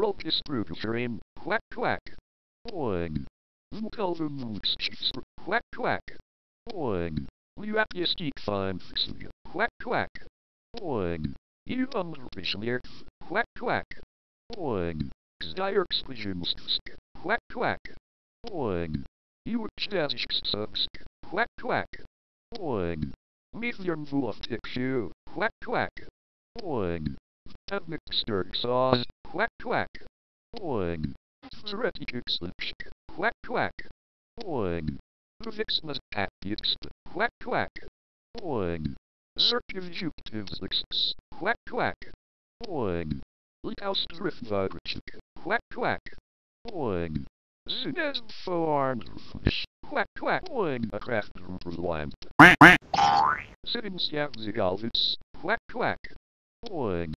Rolkis Brugerin, quack quack. Oing. Mkelvin Mooks, quack quack. Oing. Liapis geek fine, quack quack. Oing. You unrefishlier, quack quack. Oing. Zdyer exclusions, quack quack. Oing. You subs, quack quack. Oing. Methium Vuoftik shoe, quack quack. Oing. Ethnic stir sauce, quack quack. Oing. Theoretic slipsh, quack quack. Oing. Vixmas tactics, quack quack. Oing. Circumjectives, quack quack. Drift vibrachik, quack quack. Oing. Zinez forearms, quack quack. Oing. A craft rewind. Sitting scav zigalvits, quack quack. Oing.